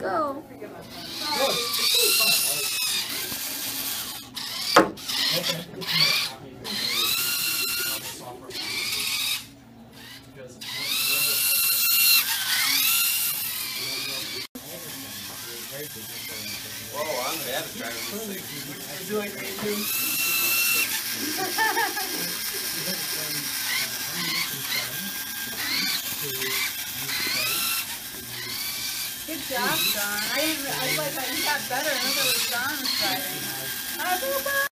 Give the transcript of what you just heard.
Go. Whoa, I'm bad at driving this thing. Would you like me to? Good job, John. I. I like, he got better. I thought it was was driving. I